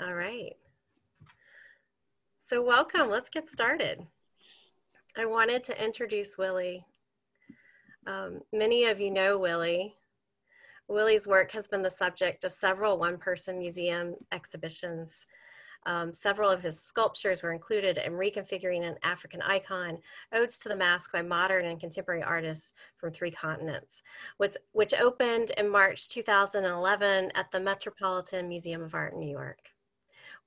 All right. So welcome, let's get started. I wanted to introduce Willie. Um, many of you know Willie. Willie's work has been the subject of several one-person museum exhibitions. Um, several of his sculptures were included in Reconfiguring an African Icon, Odes to the Mask by modern and contemporary artists from three continents, which, which opened in March 2011 at the Metropolitan Museum of Art in New York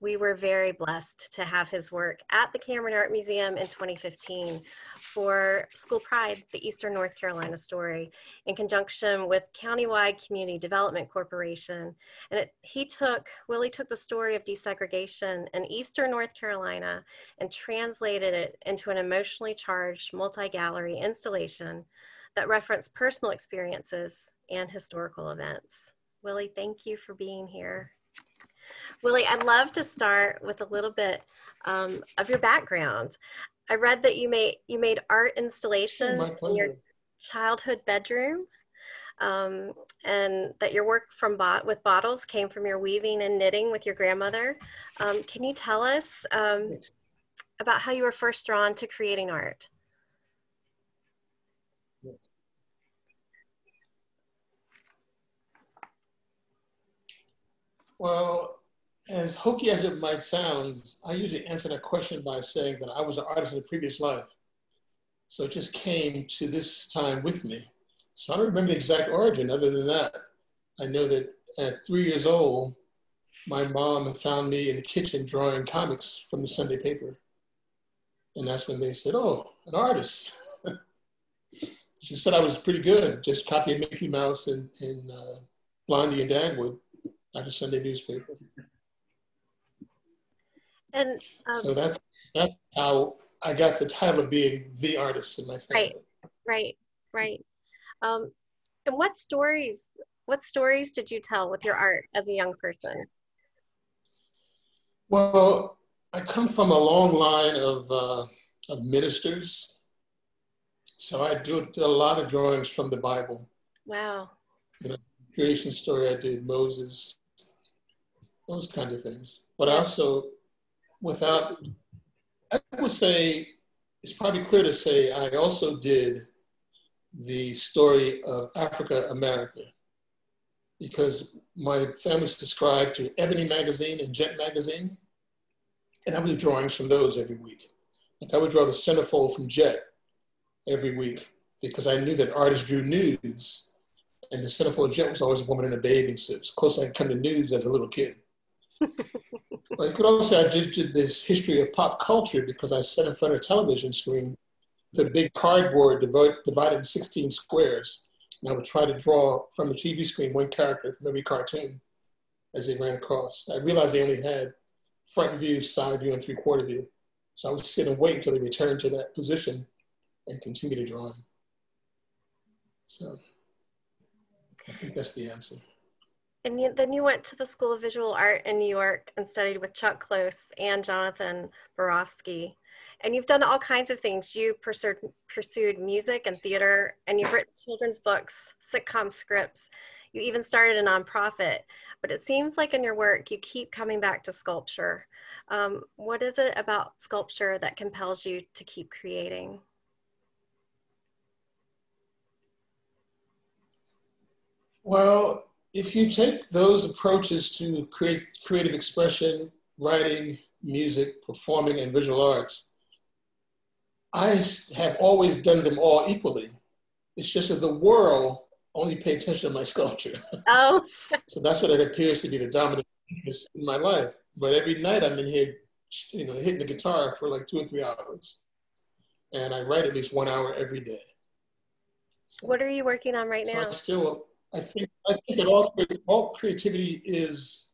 we were very blessed to have his work at the Cameron Art Museum in 2015 for School Pride, the Eastern North Carolina story, in conjunction with Countywide Community Development Corporation. And it, he took, Willie took the story of desegregation in Eastern North Carolina and translated it into an emotionally charged multi-gallery installation that referenced personal experiences and historical events. Willie, thank you for being here. Willie, I'd love to start with a little bit um, of your background. I read that you made you made art installations in your childhood bedroom, um, and that your work from bot with bottles came from your weaving and knitting with your grandmother. Um, can you tell us um, about how you were first drawn to creating art? Well, as hokey as it might sound, I usually answer that question by saying that I was an artist in a previous life. So it just came to this time with me. So I don't remember the exact origin other than that. I know that at three years old, my mom found me in the kitchen drawing comics from the Sunday paper. And that's when they said, oh, an artist. she said I was pretty good, just copying Mickey Mouse and, and uh, Blondie and Dagwood like a Sunday newspaper. And um, so that's that's how I got the title of being the artist in my family. Right, right, right. Um, and what stories? What stories did you tell with your art as a young person? Well, I come from a long line of, uh, of ministers, so I do, a lot of drawings from the Bible. Wow. You know, creation story I did Moses, those kind of things. But also without, I would say, it's probably clear to say I also did the story of Africa America because my family subscribed to Ebony Magazine and Jet Magazine, and I would do drawings from those every week. Like I would draw the centerfold from Jet every week because I knew that artists drew nudes, and the centerfold of Jet was always a woman in a bathing suit. It's close I could come to nudes as a little kid. well, you could also I did, did this history of pop culture because I sat in front of a television screen with a big cardboard divided, divided in 16 squares. And I would try to draw from the TV screen one character from every cartoon as they ran across. I realized they only had front view, side view, and three quarter view. So I would sit and wait until they returned to that position and continue to draw. So I think that's the answer. And you, then you went to the School of Visual Art in New York and studied with Chuck Close and Jonathan Borofsky. And you've done all kinds of things. You pursued, pursued music and theater, and you've written children's books, sitcom scripts. You even started a nonprofit. But it seems like in your work, you keep coming back to sculpture. Um, what is it about sculpture that compels you to keep creating? Well, if you take those approaches to create creative expression, writing, music, performing, and visual arts, I have always done them all equally. It's just that the world only pay attention to my sculpture. Oh. so that's what it appears to be the dominant interest in my life. But every night I'm in here, you know, hitting the guitar for like two or three hours. And I write at least one hour every day. So, what are you working on right so now? I'm still I think I think that all all creativity is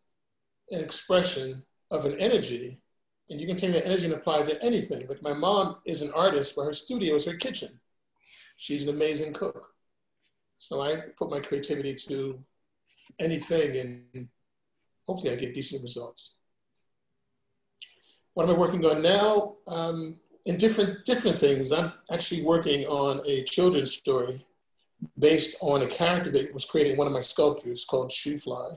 an expression of an energy, and you can take that energy and apply it to anything. Like my mom is an artist, but her studio is her kitchen. She's an amazing cook, so I put my creativity to anything, and hopefully I get decent results. What am I working on now? Um, in different different things. I'm actually working on a children's story based on a character that was created in one of my sculptures called Shoe Fly.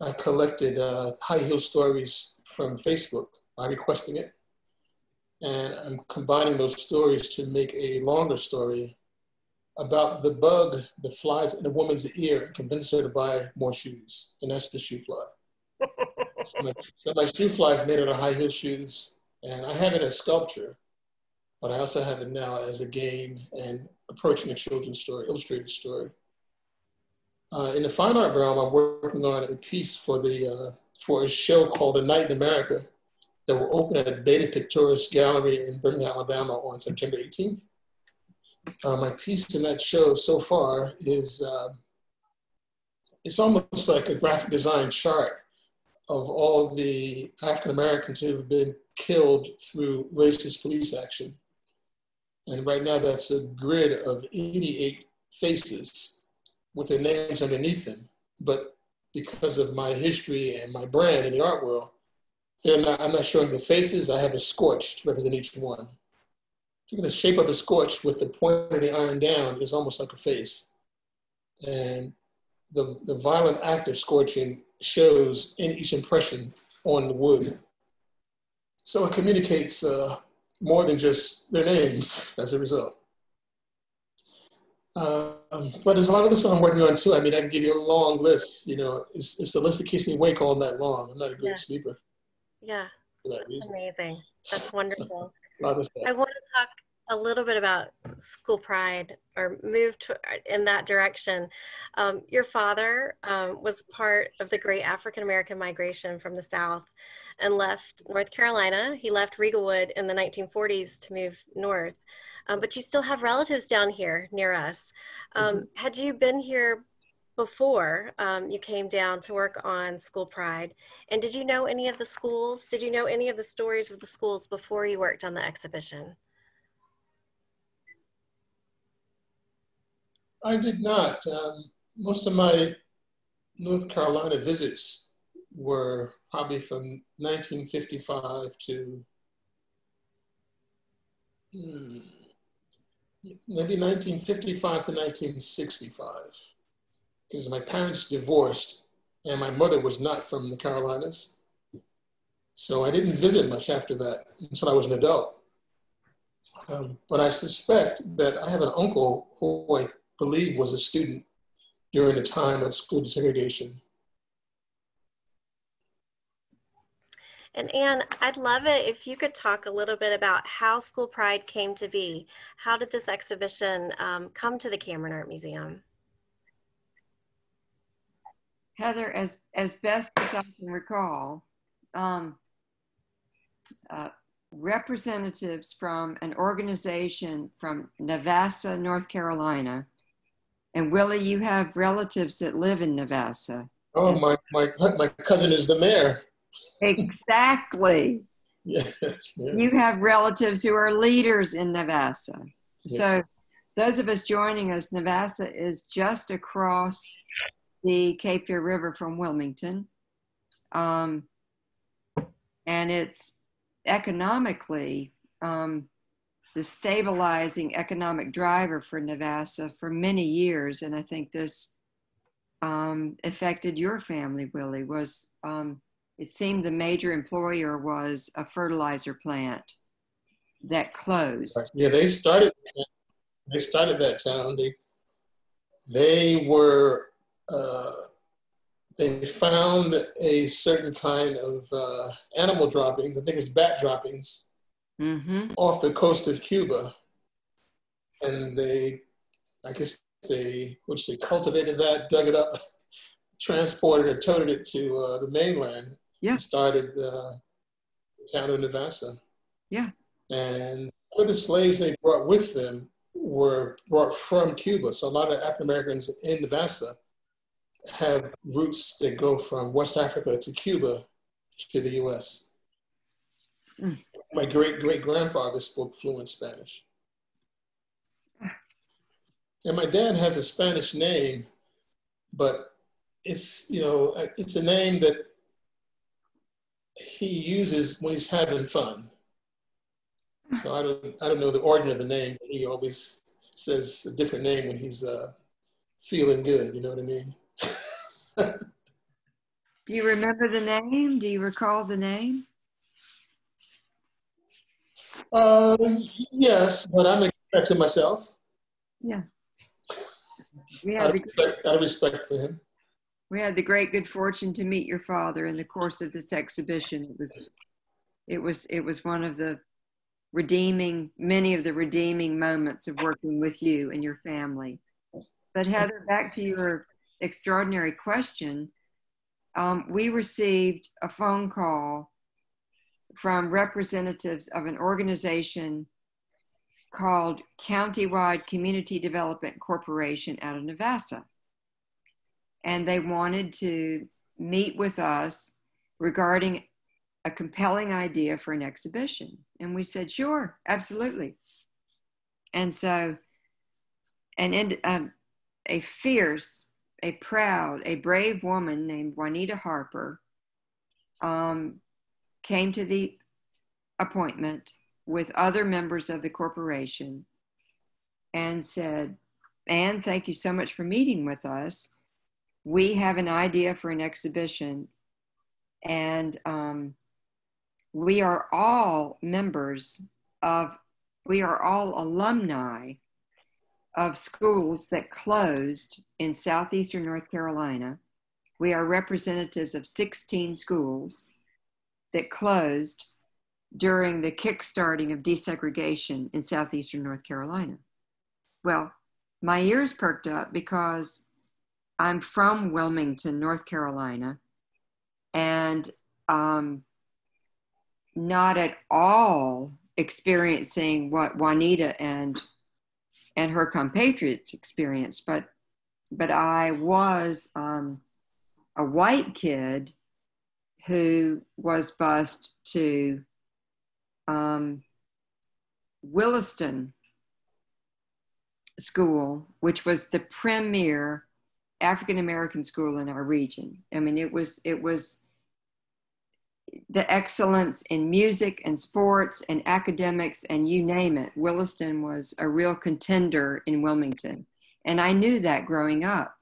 I collected uh, high heel stories from Facebook by requesting it. And I'm combining those stories to make a longer story about the bug that flies in a woman's ear and convinces her to buy more shoes. And that's the shoe fly. so, my, so my shoe fly is made out of high heel shoes. And I have it as sculpture, but I also have it now as a game and approaching a children's story, illustrated story. Uh, in the fine art realm, I'm working on a piece for the uh, for a show called A Night in America that will open at Beta Pictures Gallery in Birmingham, Alabama on September 18th. Uh, my piece in that show so far is uh, it's almost like a graphic design chart of all the African Americans who have been killed through racist police action. And right now, that's a grid of 88 faces with their names underneath them. But because of my history and my brand in the art world, they're not, I'm not showing the faces. I have a scorch to represent each one. The shape of a scorch with the point of the iron down is almost like a face. And the, the violent act of scorching shows in each impression on the wood. So it communicates uh, more than just their names as a result. Um, but there's a lot of stuff I'm working on too. I mean, I can give you a long list. You know, it's, it's the list that keeps me awake all night long. I'm not a good yeah. sleeper. Yeah, that that's amazing. That's wonderful. I want to talk a little bit about school pride or move to, in that direction. Um, your father um, was part of the great African American migration from the South and left North Carolina. He left Riegelwood in the 1940s to move north. Um, but you still have relatives down here near us. Um, mm-hmm. Had you been here before um, you came down to work on School Pride? And did you know any of the schools? Did you know any of the stories of the schools before you worked on the exhibition? I did not. Um, most of my North Carolina visits were probably from 1955 to hmm, maybe 1955 to 1965 because my parents divorced and my mother was not from the Carolinas. So I didn't visit much after that until I was an adult. Um, but I suspect that I have an uncle who I believe was a student during the time of school desegregation. And Anne, I'd love it if you could talk a little bit about how School Pride came to be. How did this exhibition um, come to the Cameron Art Museum? Heather, as, as best as I can recall, um, uh, representatives from an organization from Navassa, North Carolina, and Willie, you have relatives that live in Navassa. Oh, my, my, my cousin is the mayor. Exactly. yes, yes. You have relatives who are leaders in Navassa. Yes. So, those of us joining us, Navassa is just across the Cape Fear River from Wilmington. Um, and it's economically um, the stabilizing economic driver for Navassa for many years. And I think this um, affected your family, Willie, was um, it seemed the major employer was a fertilizer plant that closed. Yeah, they started. They started that town. They they were uh, they found a certain kind of uh, animal droppings. I think it was bat droppings mm-hmm. off the coast of Cuba, and they, I guess they, which they cultivated that, dug it up, transported or toted it to uh, the mainland. Yeah. Started uh, the town of Navassa. Yeah. And the slaves they brought with them were brought from Cuba. So a lot of African Americans in Navassa have roots that go from West Africa to Cuba to the US. Mm. My great great grandfather spoke fluent Spanish. And my dad has a Spanish name, but it's, you know, it's a name that he uses when he's having fun. So I don't, I don't know the origin of the name, but he always says a different name when he's uh, feeling good, you know what I mean? Do you remember the name? Do you recall the name? Um, yes, but I'm expecting myself. Yeah. We of, respect, out of respect for him. We had the great good fortune to meet your father in the course of this exhibition. It was, it was, it was one of the redeeming, many of the redeeming moments of working with you and your family. But Heather, back to your extraordinary question. Um, we received a phone call from representatives of an organization called Countywide Community Development Corporation out of Navassa. And they wanted to meet with us regarding a compelling idea for an exhibition. And we said, sure, absolutely. And so, an, um, a fierce, a proud, a brave woman named Juanita Harper um, came to the appointment with other members of the corporation and said, Anne, thank you so much for meeting with us. We have an idea for an exhibition, and um, we are all members of, we are all alumni of schools that closed in southeastern North Carolina. We are representatives of 16 schools that closed during the kickstarting of desegregation in southeastern North Carolina. Well, my ears perked up because I'm from Wilmington, North Carolina, and um, not at all experiencing what Juanita and and her compatriots experienced, but but I was um, a white kid who was bused to um, Williston School, which was the premier African American school in our region. I mean, it was it was the excellence in music and sports and academics and you name it. Williston was a real contender in Wilmington, and I knew that growing up.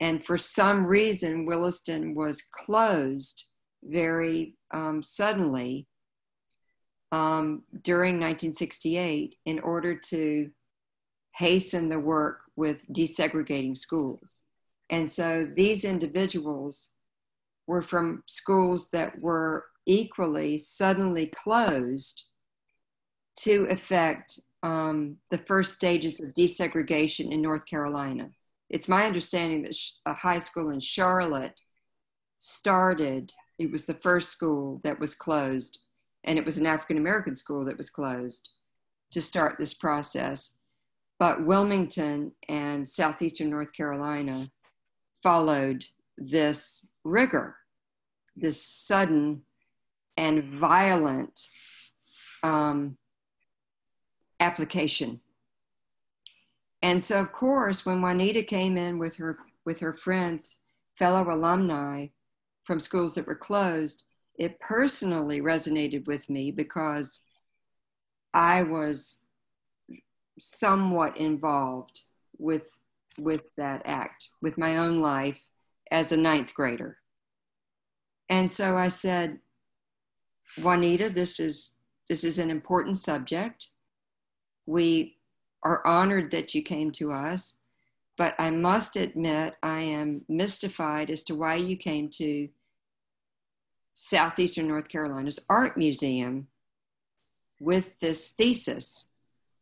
And for some reason, Williston was closed very um, suddenly um, during 1968 in order to hasten the work with desegregating schools. And so these individuals were from schools that were equally suddenly closed to effect um, the first stages of desegregation in North Carolina. It's my understanding that a high school in Charlotte started, it was the first school that was closed and it was an African American school that was closed to start this process. But Wilmington and southeastern North Carolina followed this rigor, this sudden and violent um, application. And so, of course, when Juanita came in with her with her friends, fellow alumni from schools that were closed, it personally resonated with me because I was somewhat involved with with that act with my own life as a ninth grader. And so i said juanita this is this is an important subject. We are honored that you came to us but i must admit i am mystified as to why you came to Southeastern North Carolina's Art Museum with this thesis,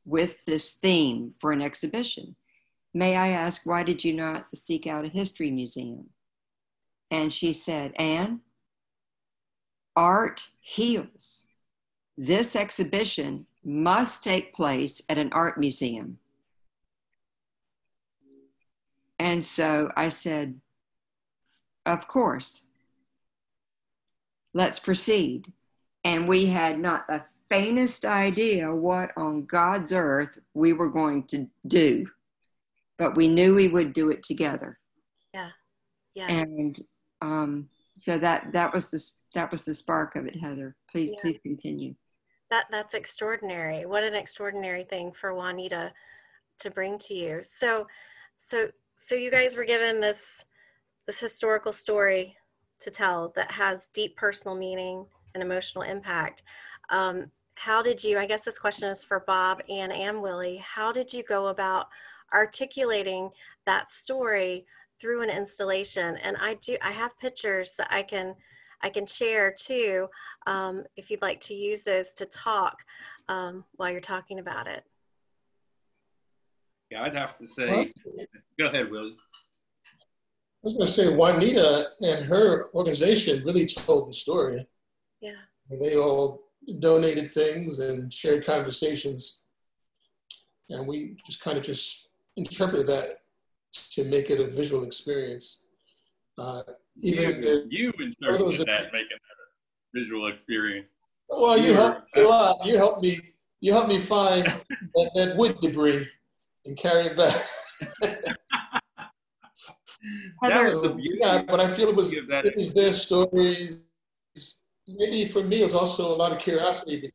with this theme for an exhibition. May I ask, why did you not seek out a history museum? And she said, Anne, art heals. This exhibition must take place at an art museum. And so I said, Of course let's proceed. And we had not the faintest idea what on God's earth we were going to do, but we knew we would do it together. Yeah, yeah. And um, so that that was the that was the spark of it, Heather. Please yeah. please continue. That that's extraordinary. What an extraordinary thing for Juanita to bring to you. So so so you guys were given this this historical story to tell that has deep personal meaning and emotional impact. Um, how did you, I guess this question is for Bob, Anne, and Willie, how did you go about articulating that story through an installation? And I do, I have pictures that I can, I can share too, um, if you'd like to use those to talk um, while you're talking about it. Yeah, I'd have to say, go ahead, Willie. I was going to say Juanita and her organization really told the story. Yeah. They all donated things and shared conversations. And we just kind of just interpreted that to make it a visual experience. Uh, even you, you interpreted that, making that a visual experience. Well, you, you helped me a lot. You helped me. You helped me find that, that wood debris and carry it back. That the beauty. Yeah, but I feel it was it was their stories. Maybe for me, it was also a lot of curiosity.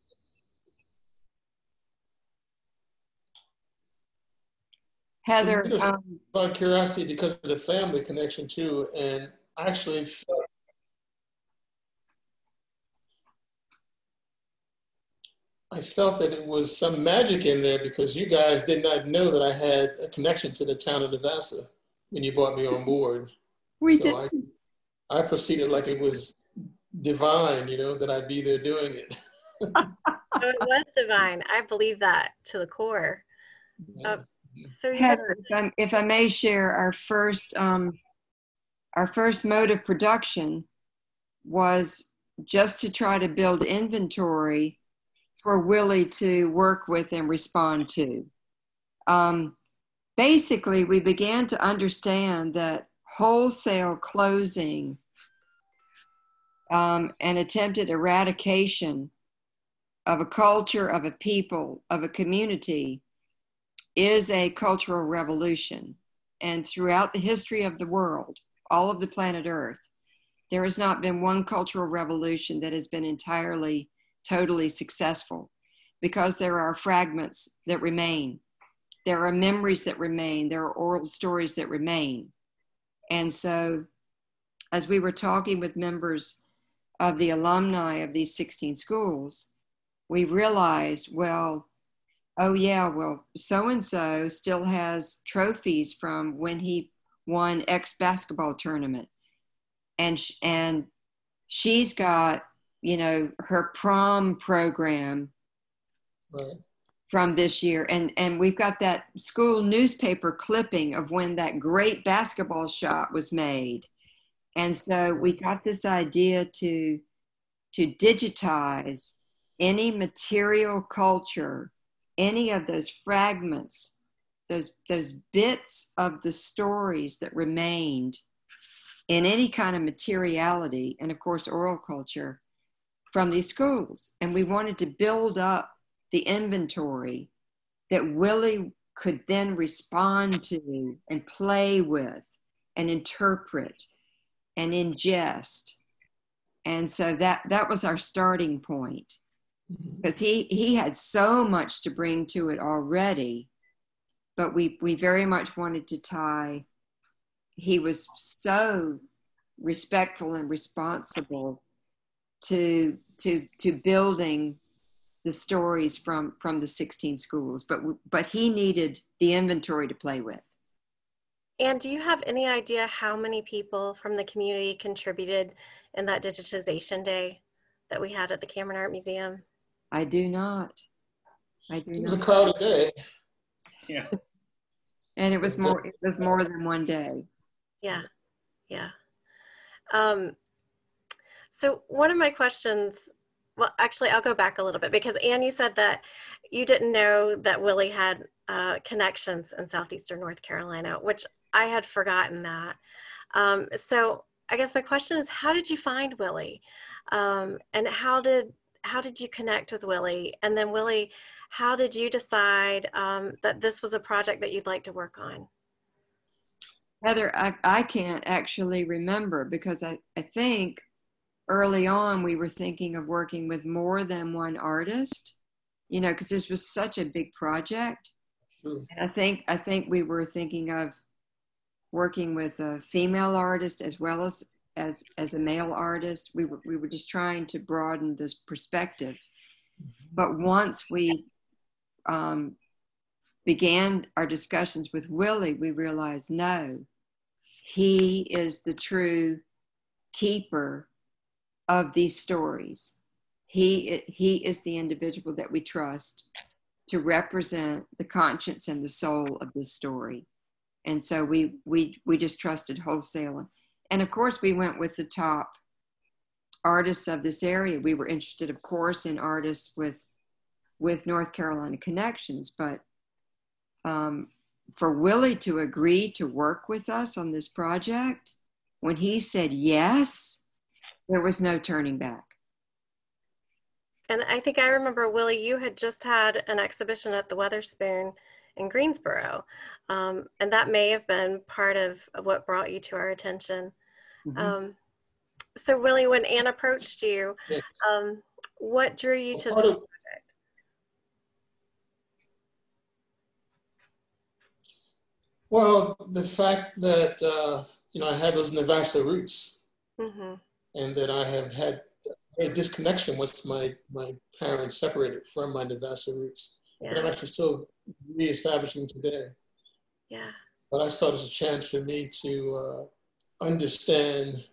Heather, um, a lot of curiosity because of the family connection too, and I actually felt I felt that it was some magic in there because you guys did not know that I had a connection to the town of Navassa when you brought me on board. We so did. I, I proceeded like it was divine, you know, that I'd be there doing it. oh, it was divine. I believe that to the core. Uh, so Heather, if, I, if I may share, our first um, our first mode of production was just to try to build inventory for Willie to work with and respond to. Um, basically, we began to understand that wholesale closing um, attempted eradication of a culture, of a people, of a community is a cultural revolution. And throughout the history of the world, all of the planet Earth, there has not been one cultural revolution that has been entirely, totally successful because there are fragments that remain there are memories that remain, there are oral stories that remain. And so, as we were talking with members of the alumni of these 16 schools, we realized, well, oh, yeah, well, so and so still has trophies from when he won X basketball tournament. And, and she's got, you know, her prom program. Right from this year and and we've got that school newspaper clipping of when that great basketball shot was made and so we got this idea to to digitize any material culture any of those fragments those those bits of the stories that remained in any kind of materiality and of course oral culture from these schools. And we wanted to build up the inventory that Willie could then respond to and play with and interpret and ingest. And so that that was our starting point. Because mm-hmm. he he had so much to bring to it already, but we we very much wanted to tie he was so respectful and responsible to to to building the stories from from the 16 schools but but he needed the inventory to play with and do you have any idea how many people from the community contributed in that digitization day that we had at the cameron art museum? I do not. I do it was not. a crowded day. Yeah. And it was more it was more than one day. Yeah. Yeah. Um, so one of my questions well, actually, I'll go back a little bit because Anne, you said that you didn't know that Willie had uh, connections in southeastern North Carolina, which I had forgotten that. Um, so I guess my question is, how did you find Willie, um, and how did how did you connect with Willie? And then Willie, how did you decide um, that this was a project that you'd like to work on? Heather, I, I can't actually remember because I, I think early on we were thinking of working with more than one artist you know because this was such a big project and i think i think we were thinking of working with a female artist as well as as as a male artist. We were we were just trying to broaden this perspective. But once we um, began our discussions with Willie, we realized no, he is the true keeper of these stories. He, he is the individual that we trust to represent the conscience and the soul of this story. And so we, we, we just trusted wholesale. And of course, we went with the top artists of this area. We were interested, of course, in artists with, with North Carolina connections, but um, for Willie to agree to work with us on this project, when he said yes, there was no turning back. And I think I remember, Willie, you had just had an exhibition at the Weatherspoon in Greensboro. Um, and that may have been part of what brought you to our attention. Mm-hmm. Um, so, Willie, when Anne approached you, yes. um, what drew you to well, the project? Well, the fact that uh, you know I had those Navassa roots, mm-hmm. and that I have had a disconnection once my my parents separated from my Navassa roots. Yeah. But I'm actually still reestablishing today. Yeah. But I saw it as a chance for me to uh, understand.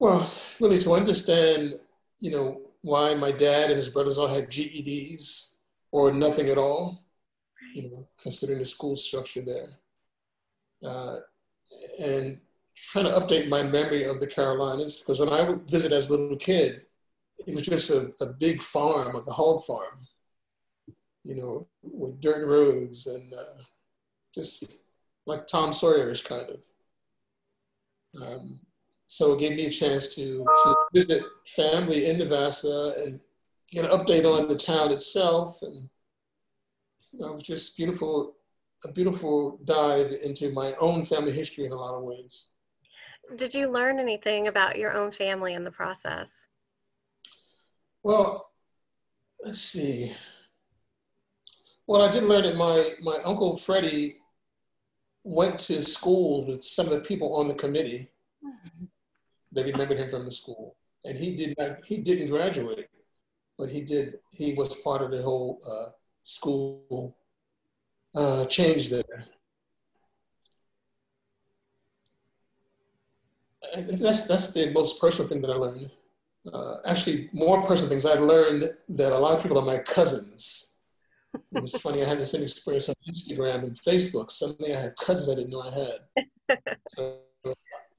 Well, really to understand, you know, why my dad and his brothers all had GEDs or nothing at all you know, considering the school structure there. Uh, and trying to update my memory of the Carolinas, because when I would visit as a little kid, it was just a, a big farm, like a hog farm, you know, with dirt roads and uh, just like Tom Sawyer's kind of. Um, so it gave me a chance to, to visit family in Navassa and get an update on the town itself and it was just beautiful, a beautiful dive into my own family history in a lot of ways. Did you learn anything about your own family in the process? Well, let's see. Well, I did learn that my, my uncle Freddie went to school with some of the people on the committee. They remembered him from the school, and he did not. He didn't graduate, but he did. He was part of the whole uh, school uh, change there. And that's, that's the most personal thing that I learned. Uh, actually, more personal things I learned that a lot of people are my cousins. It's funny, I had the same experience on Instagram and Facebook. Suddenly I had cousins I didn't know I had. So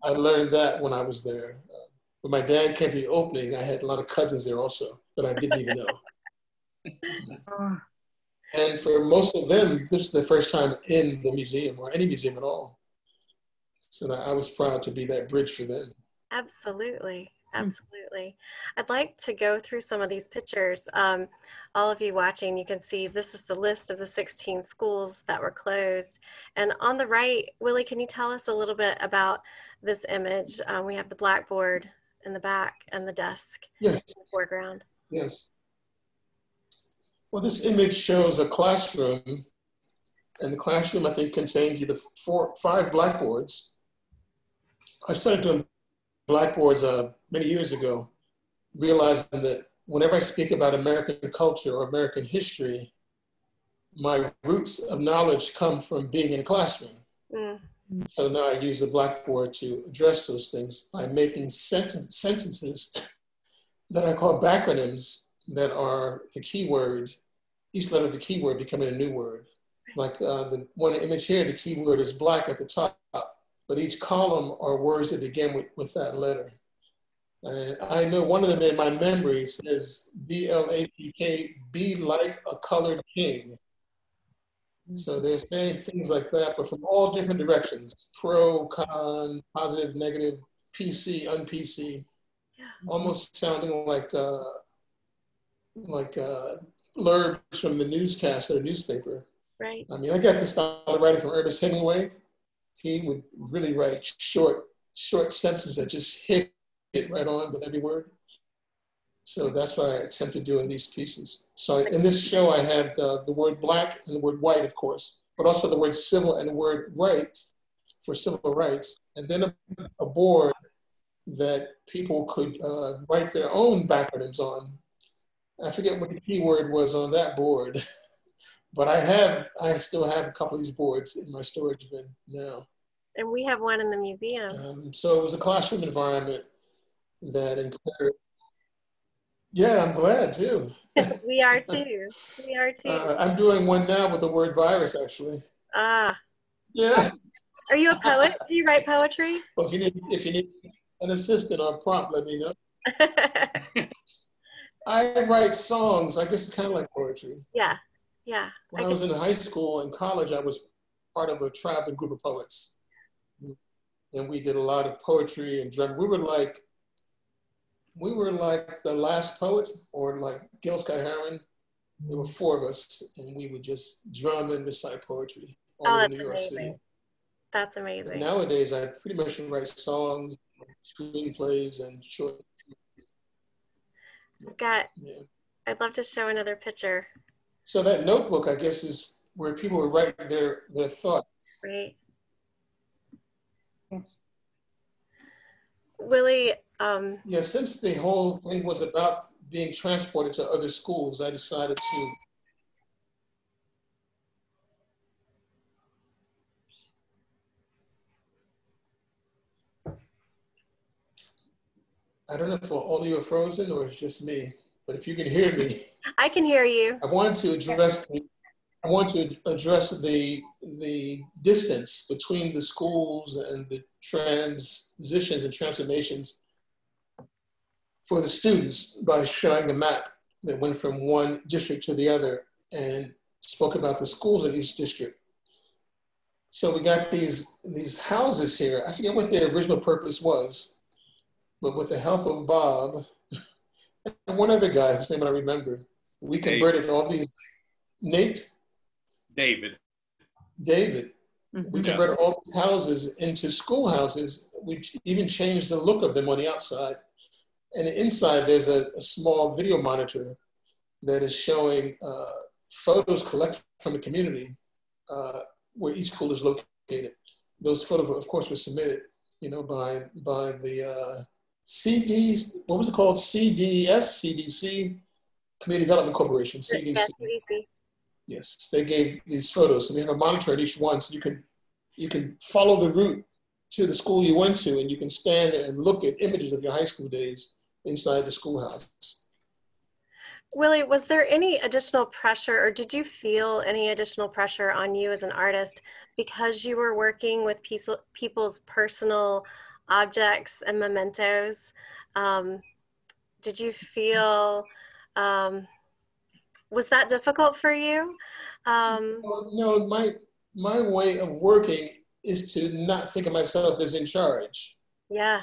I learned that when I was there. Uh, when my dad came to the opening, I had a lot of cousins there also that I didn't even know. And for most of them, this is the first time in the museum or any museum at all. So I was proud to be that bridge for them. Absolutely. Absolutely. I'd like to go through some of these pictures. Um, all of you watching, you can see this is the list of the 16 schools that were closed. And on the right, Willie, can you tell us a little bit about this image? Um, we have the blackboard in the back and the desk yes. in the foreground. Yes. Well, this image shows a classroom, and the classroom, I think, contains either four, five blackboards. I started doing blackboards uh, many years ago, realizing that whenever I speak about American culture or American history, my roots of knowledge come from being in a classroom. Mm. So now I use the blackboard to address those things by making senten- sentences that I call backronyms that are the key words each letter of the keyword becoming a new word. Like uh, the one image here, the keyword is black at the top, but each column are words that begin with, with that letter. And I know one of them in my memory says B-L-A-C-K, be like a colored king. So they're saying things like that, but from all different directions, pro, con, positive, negative, PC, un-PC, yeah. almost sounding like, uh, like uh, from the newscast or newspaper. Right. I mean, I got this style of writing from Ernest Hemingway. He would really write short, short sentences that just hit it right on with every word. So that's what I attempted doing these pieces. So in this show, I have the, the word black and the word white, of course, but also the word civil and the word right for civil rights, and then a, a board that people could uh, write their own backronyms on. I forget what the key word was on that board, but I have, I still have a couple of these boards in my storage bin now. And we have one in the museum. Um, so it was a classroom environment that included. Yeah, I'm glad too. we are too. We are too. Uh, I'm doing one now with the word virus, actually. Ah. Yeah. Are you a poet? Do you write poetry? Well, if you need, if you need an assistant or a prompt, let me know. I write songs. I guess it's kind of like poetry. Yeah, yeah. When I, I was in high school and college, I was part of a traveling group of poets, and we did a lot of poetry and drum. We were like, we were like the last poets, or like Gil Scott Heron. There were four of us, and we would just drum and recite poetry all oh, over New York amazing. City. That's amazing. And nowadays, I pretty much write songs, screenplays, and short. Got. Yeah. I'd love to show another picture. So that notebook, I guess, is where people were writing their their thoughts. Right. Yes. Willie. Um, yeah, since the whole thing was about being transported to other schools, I decided to I don't know if all of you are frozen or it's just me, but if you can hear me. I can hear you. I wanted to address the, I want to address the, the distance between the schools and the transitions and transformations for the students by showing a map that went from one district to the other and spoke about the schools in each district. So we got these, these houses here. I forget what their original purpose was but with the help of Bob and one other guy whose name I remember, we converted David. all these. Nate? David. David. Mm-hmm. We converted all these houses into schoolhouses. We even changed the look of them on the outside. And inside, there's a, a small video monitor that is showing uh, photos collected from the community uh, where each school is located. Those photos, of course, were submitted, you know, by by the uh, CD, what was it called? CDS, CDC, Community Development Corporation, CDC. CDC. Yes, they gave these photos. So we have a monitor at each one, so you can you can follow the route to the school you went to, and you can stand and look at images of your high school days inside the schoolhouse. Willie, was there any additional pressure, or did you feel any additional pressure on you as an artist because you were working with people's personal objects and mementos. Um, did you feel, um, was that difficult for you? Um, well, no, my, my way of working is to not think of myself as in charge. Yeah,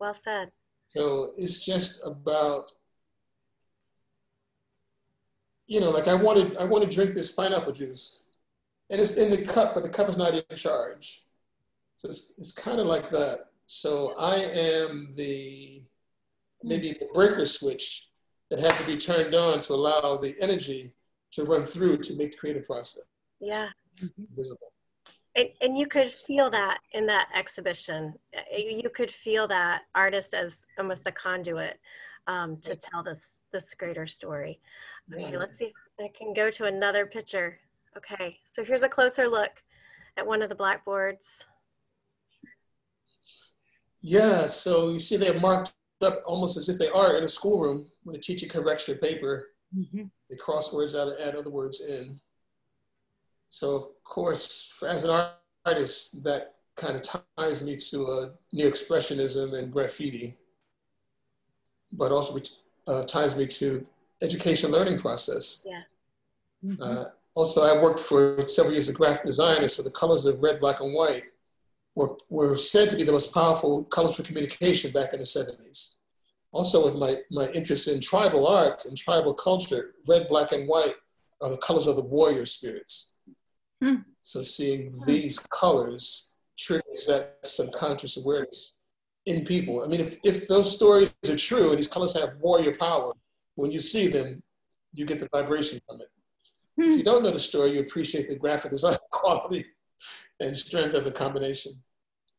well said. So it's just about, you know, like I wanted, I want to drink this pineapple juice, and it's in the cup, but the cup is not in charge. So it's, it's kind of like that. So I am the maybe the breaker switch that has to be turned on to allow the energy to run through to make the creative process yeah visible. And, and you could feel that in that exhibition. You could feel that artist as almost a conduit um, to tell this this greater story. Okay, let's see if I can go to another picture. Okay, so here's a closer look at one of the blackboards. Yeah, so you see they're marked up almost as if they are in a schoolroom when a teacher corrects your paper. Mm-hmm. They cross words out and add other words in. So of course, as an artist, that kind of ties me to uh, neo-expressionism and graffiti, but also uh, ties me to education learning process. Yeah. Mm-hmm. Uh, also, I worked for several years as a graphic designer, so the colors of red, black, and white were, were said to be the most powerful colors for communication back in the 70s. Also, with my, my interest in tribal arts and tribal culture, red, black, and white are the colors of the warrior spirits. Hmm. So, seeing these colors triggers that subconscious awareness in people. I mean, if, if those stories are true and these colors have warrior power, when you see them, you get the vibration from it. Hmm. If you don't know the story, you appreciate the graphic design quality and strength of the combination.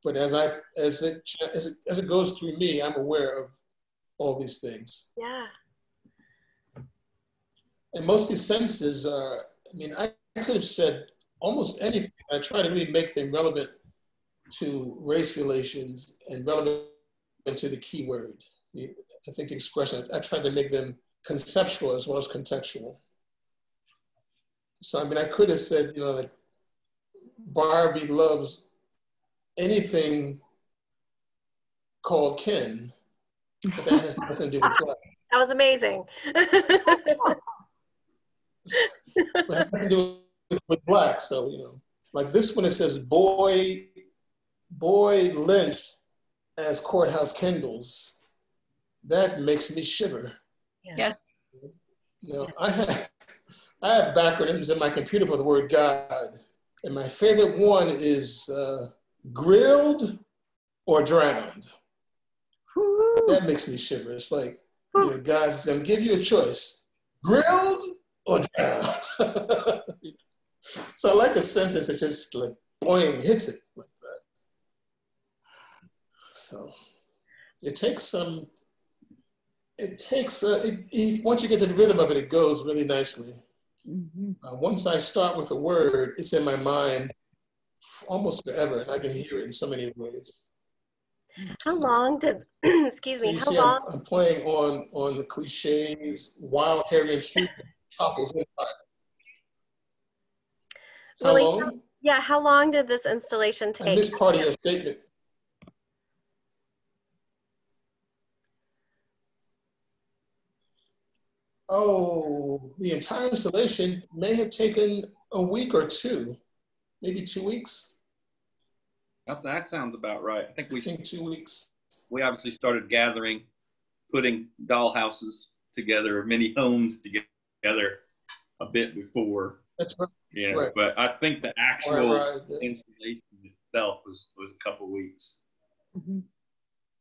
But as I as it as it as it goes through me, I'm aware of all these things. Yeah. And most of these sentences are, I mean, I could have said almost anything. I try to really make them relevant to race relations and relevant to the key word. I think the expression, I tried to make them conceptual as well as contextual. So, I mean, I could have said, you know, like Barbie loves anything called Ken, but that has nothing to do with black. That was amazing. nothing to do with, with black. So, you know, like this one, it says, boy, boy lynched as courthouse candles. That makes me shiver. Yes. You know, I have, I have acronyms in my computer for the word God. And my favorite one is uh, grilled or drowned. Woo. That makes me shiver. It's like, you know, God's gonna give you a choice grilled or drowned. so I like a sentence that just like boing hits it like that. So it takes some, it takes, uh, it, it, once you get to the rhythm of it, it goes really nicely. Mm-hmm. Uh, once I start with a word, it's in my mind almost forever, and I can hear it in so many ways. How long did, excuse me, you how see, I'm, long? I'm playing on on the cliches, wild, hairy, and cute topples empire. How Willie, long? Yeah, how long did this installation I take? missed part of your statement. Oh, the entire installation may have taken a week or two, maybe two weeks. That, that sounds about right. I think I we think two weeks. we obviously started gathering, putting dollhouses together, many homes together a bit before. That's right. Yeah, Right. but I think the actual arrived, yeah. installation itself was was a couple weeks. Mm-hmm.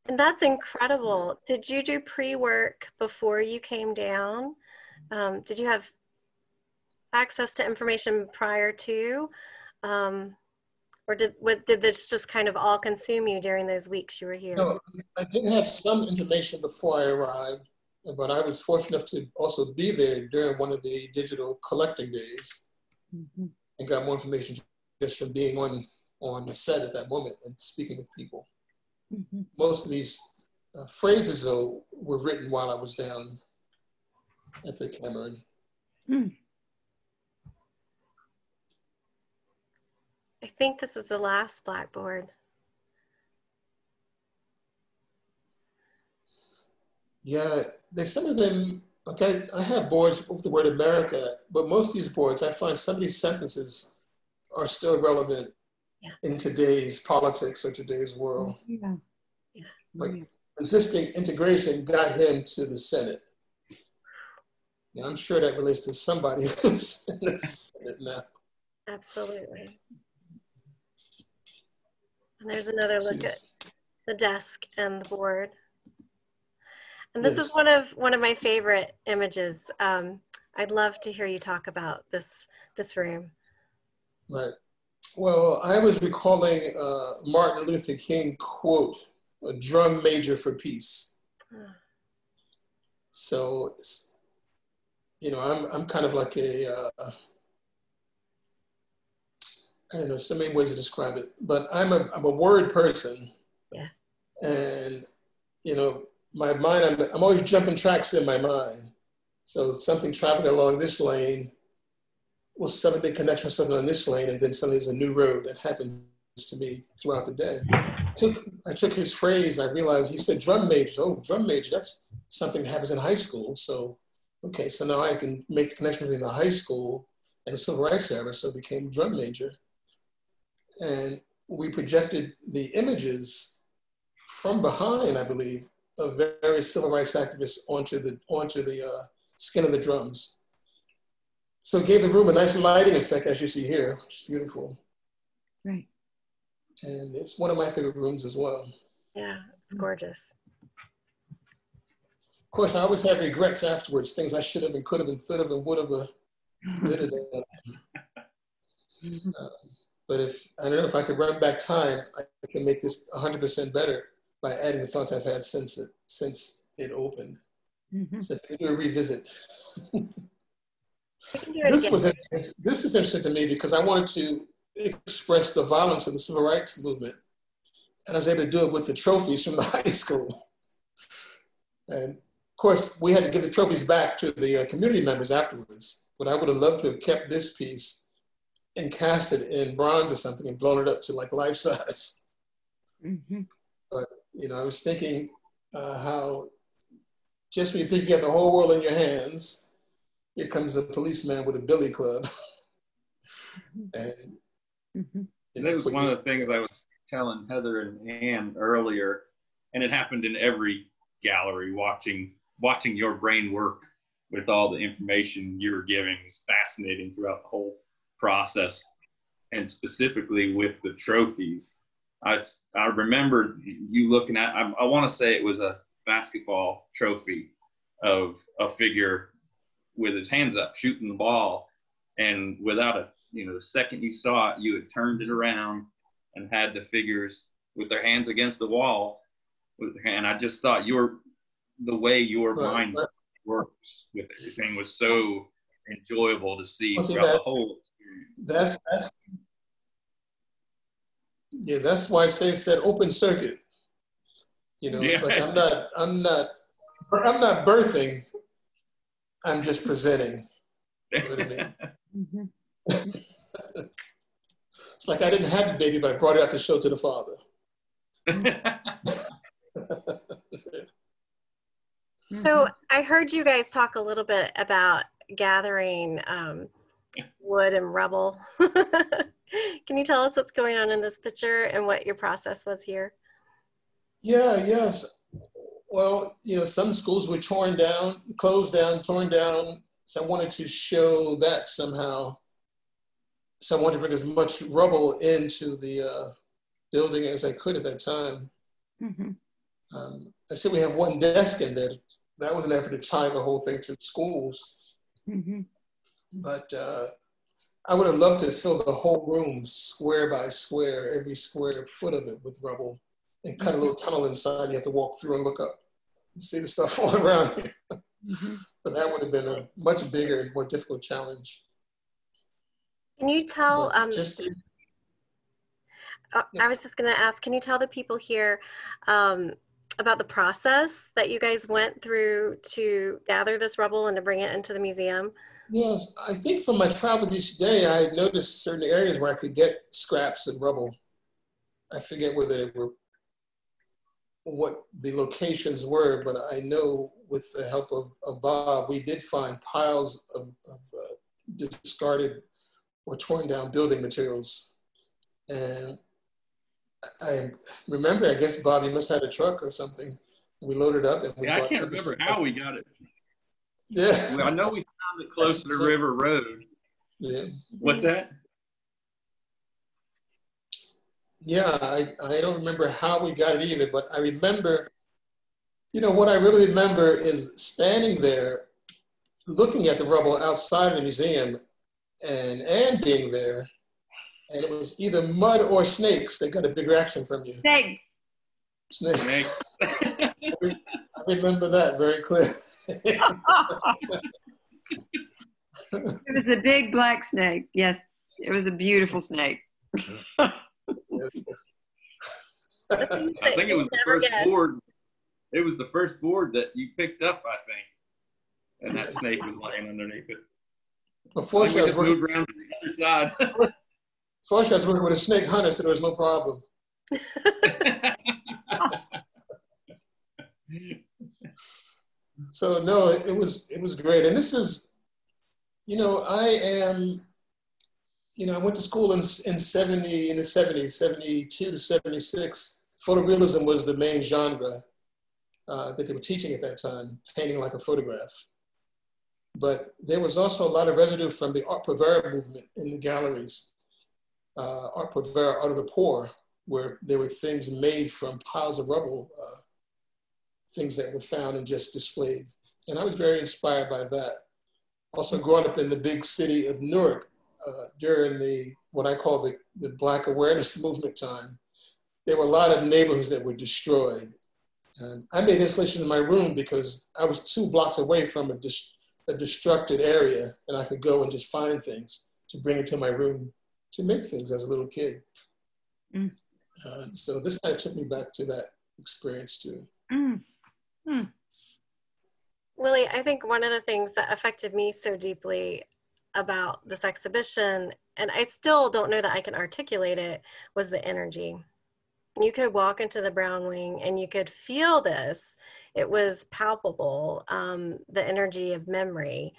And that's incredible. Did you do pre-work before you came down? Um, did you have access to information prior to? Um, or did, what, did this just kind of all consume you during those weeks you were here? No, I did have some information before I arrived, but I was fortunate enough to also be there during one of the digital collecting days Mm-hmm. and got more information just from being on on the set at that moment and speaking with people. Mm-hmm. Most of these uh, phrases, though, were written while I was down at the Cameron. I think this is the last Blackboard. Yeah, there's some of them. Okay, I have boards with the word America, but most of these boards, I find some of these sentences are still relevant Yeah. in today's politics or today's world. Yeah. Yeah. Like- Yeah. Resisting integration got him to the Senate. Yeah, I'm sure that relates to somebody who's in the Senate now. Absolutely. And there's another look at the desk and the board. And this is one of one of my favorite images. Um, I'd love to hear you talk about this this room. Right. Well, I was recalling uh, Martin Luther King quote, "A drum major for peace." Ah. So, you know, I'm I'm kind of like a uh, I don't know, so many ways to describe it, but I'm a I'm a word person. Yeah. And you know, my mind, I'm I'm always jumping tracks in my mind. So something traveling along this lane will suddenly connect with something on this lane, and then suddenly there's a new road that happens to me throughout the day. I took, his phrase, I realized he said drum major. Oh, drum major, that's something that happens in high school. So, okay, so now I can make the connection between the high school and the civil rights era, so I became drum major. And we projected the images from behind, I believe, of various civil rights activists onto the, onto the uh, skin of the drums. So it gave the room a nice lighting effect, as you see here. It's beautiful. Right. And it's one of my favorite rooms as well. Yeah, it's gorgeous. Of course, I always have regrets afterwards, things I should have and could have and should have and would have. Uh, did it. Uh, But if I don't know if I could run back time, I can make this 100% better by adding the thoughts I've had since it since it opened. Mm-hmm. So if we do a revisit. this was this is interesting to me because I wanted to express the violence of the civil rights movement, and I was able to do it with the trophies from the high school. And of course, we had to give the trophies back to the uh, community members afterwards. But I would have loved to have kept this piece and cast it in bronze or something and blown it up to like life size. Mm-hmm. But you know, I was thinking uh, how just when you think you got the whole world in your hands, here comes a policeman with a billy club. and mm-hmm. that was one of the things I was telling Heather and Anne earlier, and it happened in every gallery watching watching your brain work with all the information you were giving was fascinating throughout the whole process and specifically with the trophies i, I remember you looking at i, I want to say it was a basketball trophy of a figure with his hands up shooting the ball and without a you know the second you saw it you had turned it around and had the figures with their hands against the wall. And i just thought your the way your mind works with everything was so enjoyable to see well, see, throughout the whole that's that's yeah that's why I say said open circuit you know yeah. it's like i'm not i'm not i'm not birthing i'm just presenting you know I mean? mm-hmm. it's like i didn't have the baby but i brought it out to show to the father So mm-hmm. I heard you guys talk a little bit about gathering um, wood and rubble. Can you tell us what's going on in this picture and what your process was here? Yeah, yes. Well, you know, some schools were torn down, closed down, torn down. So I wanted to show that somehow. So I wanted to bring as much rubble into the uh, building as I could at that time. Mm-hmm. Um, I said we have one desk in there that was an effort to tie the whole thing to the schools. Mm-hmm. But uh, I would have loved to fill the whole room square by square, every square foot of it with rubble, and cut mm-hmm. a little tunnel inside. You have to walk through and look up and see the stuff all around mm-hmm. But that would have been a much bigger and more difficult challenge. Can you tell? Um, just to, uh, I was just going to ask. Can you tell the people here? Um, about the process that you guys went through to gather this rubble and to bring it into the museum? Yes, I think from my travels each day, I noticed certain areas where I could get scraps and rubble. I forget where they were, what the locations were, but I know with the help of, of Bob, we did find piles of, of uh, discarded or torn down building materials. And I remember, I guess Bobby must have had a truck or something. We loaded up and we yeah, I can't remember how we got it. Yeah. Well, I know we found it close to the River Road. Yeah. What's that? Yeah, I, I don't remember how we got it either, but I remember, you know, what I really remember is standing there looking at the rubble outside of the museum and and being there and it was either mud or snakes that got a big reaction from you. Snakes. Snakes. I remember that very clearly. it was a big black snake. Yes, it was a beautiful snake. I think it was the first guess. board. It was the first board that you picked up, I think, and that snake was laying underneath it. Before she was moved around to the other side. Fortunately, I was working with a snake hunter, so there was no problem. so no, it was it was great, and this is, you know, I am, you know, I went to school in in seventy in the seventies, seventy two to seventy six. Photorealism was the main genre uh, that they were teaching at that time, painting like a photograph. But there was also a lot of residue from the art povera movement in the galleries uh, Art Povera, Art of the Poor, where there were things made from piles of rubble, uh, things that were found and just displayed. And I was very inspired by that. Also, growing up in the big city of Newark, uh, during the what I call the, the Black Awareness Movement time, there were a lot of neighborhoods that were destroyed. And I made installation in my room because I was two blocks away from a, dis- a destructed area and I could go and just find things to bring into my room to make things as a little kid. Mm. Uh, so this kind of took me back to that experience too. Mm. Mm. Willie, I think one of the things that affected me so deeply about this exhibition, and I still don't know that I can articulate it, was the energy. You could walk into the Brown Wing and you could feel this. It was palpable, um, the energy of memory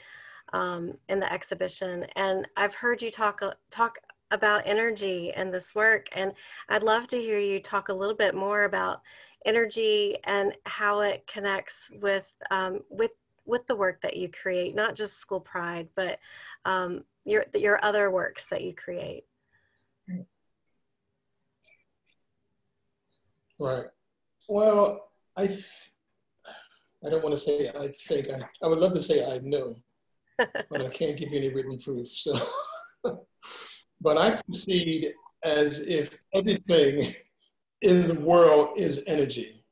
um, in the exhibition. And I've heard you talk talk about energy and this work, and I'd love to hear you talk a little bit more about energy and how it connects with um, with with the work that you create, not just School Pride, but um, your your other works that you create. Right. Well, I I don't want to say I think. I, I would love to say I know, but I can't give you any written proof. So, but I proceed as if everything in the world is energy.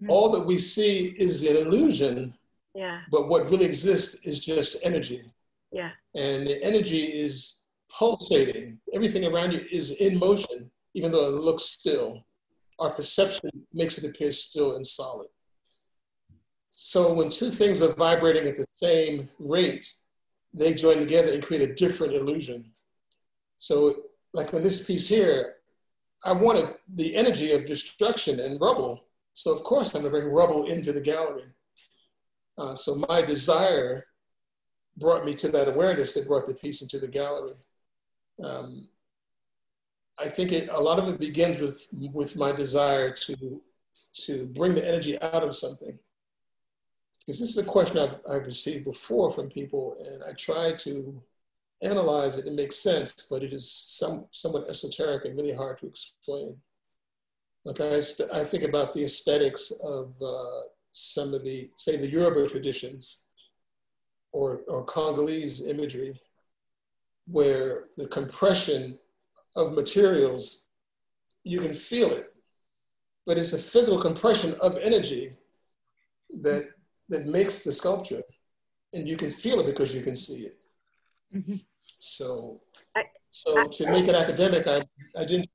Mm-hmm. All that we see is an illusion. Yeah. But what really exists is just energy. Yeah. And the energy is pulsating. Everything around you is in motion, even though it looks still. Our perception makes it appear still and solid. So when two things are vibrating at the same rate, they join together and create a different illusion. So like in this piece here, I wanted the energy of destruction and rubble. So of course I'm gonna bring rubble into the gallery. Uh, so my desire brought me to that awareness that brought the piece into the gallery. Um, I think it, a lot of it begins with, with my desire to, to bring the energy out of something because this is a question I've, I've received before from people, and I try to analyze it it makes sense, but it is some, somewhat esoteric and really hard to explain. Like I, I think about the aesthetics of uh, some of the, say, the Yoruba traditions or, or Congolese imagery, where the compression of materials, you can feel it, but it's a physical compression of energy that that makes the sculpture, and you can feel it because you can see it. Mm-hmm. So, so to make it academic, I, I didn't.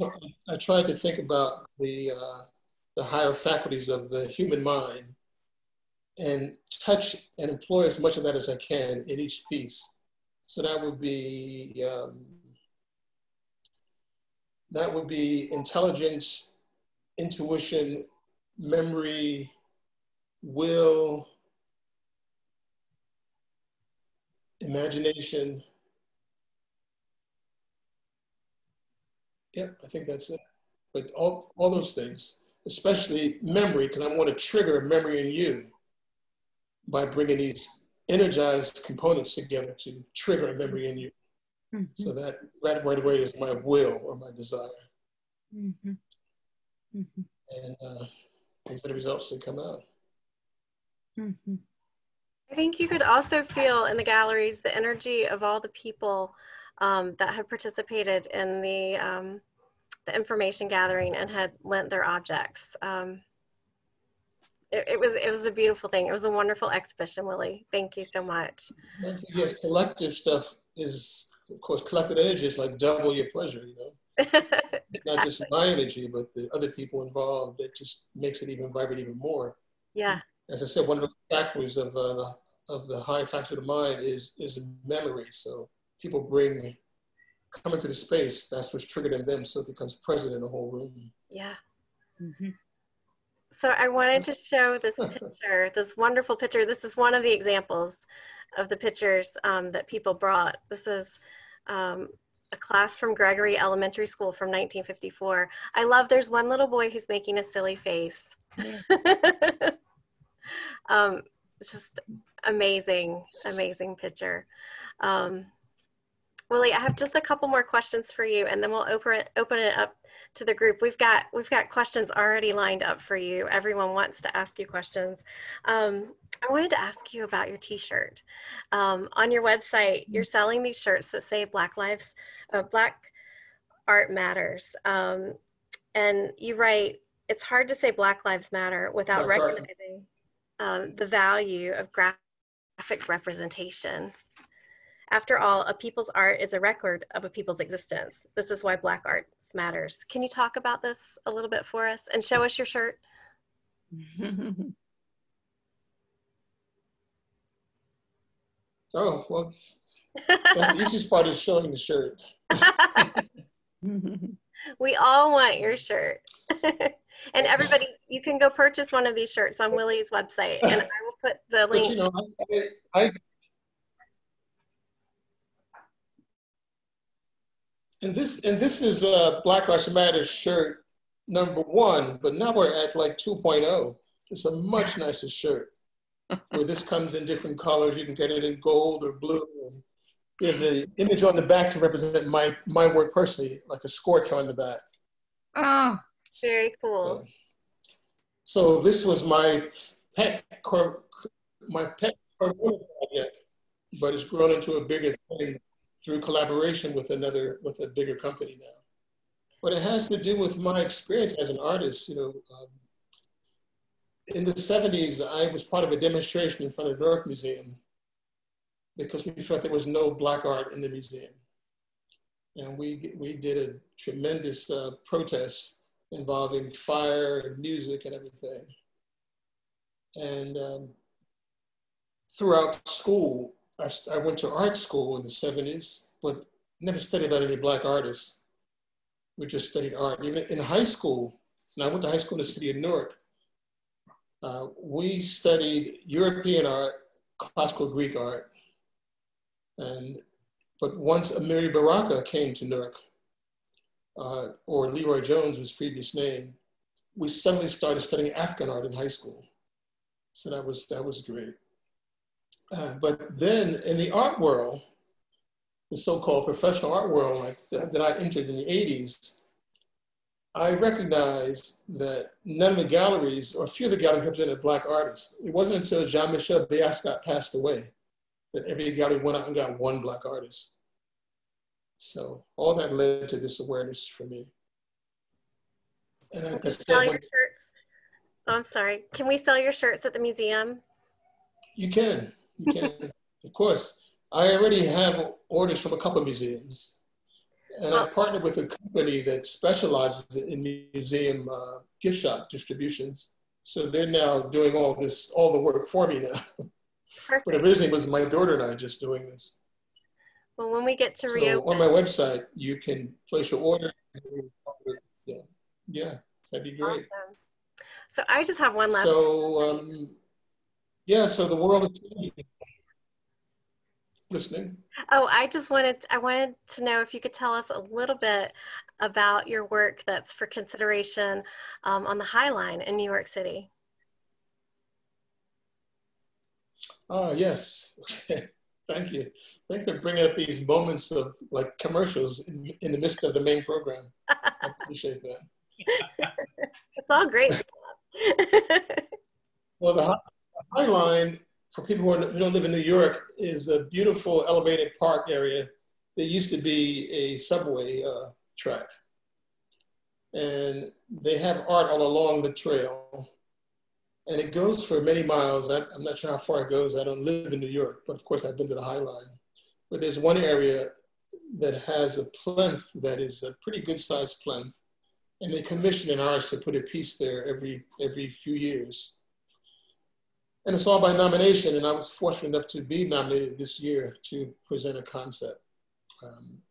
I tried to think about the uh, the higher faculties of the human mind, and touch and employ as much of that as I can in each piece. So that would be um, that would be intelligence, intuition, memory, will, imagination. Yeah, I think that's it. But all, all those things, especially memory, because I want to trigger memory in you by bringing these energized components together to trigger a memory in you. Mm-hmm. So that, that right away is my will or my desire. Mm-hmm. Mm-hmm. And uh, the results that come out. Mm-hmm. I think you could also feel in the galleries the energy of all the people um, that had participated in the, um, the information gathering and had lent their objects. Um, it, it, was it was a beautiful thing. It was a wonderful exhibition, Willie. Thank you so much. Yes, collective stuff is, of course, collective energy is like double your pleasure. You know, it's not just my energy, but the other people involved. It just makes it even vibrate even more. Yeah as I said, one of the factors of, uh, the, of the high factor of the mind is, is memory. So people bring, come into the space, that's what's triggered in them, so it becomes present in the whole room. Yeah. Mm-hmm. So I wanted to show this picture, this wonderful picture. This is one of the examples of the pictures um, that people brought. This is um, a class from Gregory Elementary School from 1954. I love, there's one little boy who's making a silly face. Yeah. um, it's just amazing, amazing picture. Um, Willie, I have just a couple more questions for you, and then we'll open it open it up to the group. We've got we've got questions already lined up for you. Everyone wants to ask you questions. Um, I wanted to ask you about your T-shirt. Um, on your website, you're selling these shirts that say Black Lives, uh, Black Art Matters, um, and you write, "It's hard to say Black Lives Matter without recognizing um, the value of graphic representation." After all, a people's art is a record of a people's existence. This is why Black Arts matters. Can you talk about this a little bit for us and show us your shirt? Oh, well, that's the easiest part is showing the shirt. we all want your shirt. and everybody, you can go purchase one of these shirts on Willie's website, and I will put the link. But you know, I, I, and this and this is a Black Lives Matter shirt number one, but now we're at like 2.0. It's a much nicer shirt where this comes in different colors. You can get it in gold or blue. And there's an image on the back to represent my my work personally, like a scorch on the back. oh, Very cool. So this was my pet cor- my pet project, but it's grown into a bigger thing through collaboration with another with a bigger company now. But it has to do with my experience as an artist. You know, um, in the 70s, I was part of a demonstration in front of the Newark Museum because we felt there was no black art in the museum. And we, we did a tremendous uh, protest involving fire and music and everything. And um, throughout school, I, I went to art school in the 70s, but never studied about any black artists. We just studied art. Even in high school, and I went to high school in the city of Newark, uh, we studied European art, classical Greek art, and but once Amiri Baraka came to Newark, uh, or LeRoi Jones was previous name, we suddenly started studying African art in high school. So that was that was great. Uh, but then in the art world, the so-called professional art world like that, that I entered in the 80s, I recognized that none of the galleries, or few of the galleries represented black artists. It wasn't until Jean-Michel Basquiat passed away that every gallery went out and got one black artist. So all that led to this awareness for me. And like I sell your shirts. Oh, I'm sorry. Can we sell your shirts at the museum? You can. You can. of course. I already have orders from a couple of museums. And I partnered with a company that specializes in museum uh, gift shop distributions. So they're now doing all this, all the work for me now. But originally it was my daughter and I just doing this. Well, when we get to so reopen. on my website, you can place your order. Yeah, yeah that'd be great. Awesome. So I just have one last. So um, yeah, so the world is changing listening. Oh, I just wanted I wanted to know if you could tell us a little bit about your work that's for consideration um, on the High Line in New York City. Ah, yes. Okay. Thank you. Thank you for bringing up these moments of like commercials in, in the midst of the main program. I appreciate that. it's all great stuff. well, the High Line for people who don't live in New York, is a beautiful elevated park area that used to be a subway uh, track. And they have art all along the trail. And it goes for many miles. I, am not sure how far it goes. I don't live in New York, but of course I've been to the High Line. But there's one area that has a plinth that is a pretty good sized plinth. And they commission an artist to put a piece there every, every few years. And it's all by nomination, and I was fortunate enough to be nominated this year to present a concept. Um,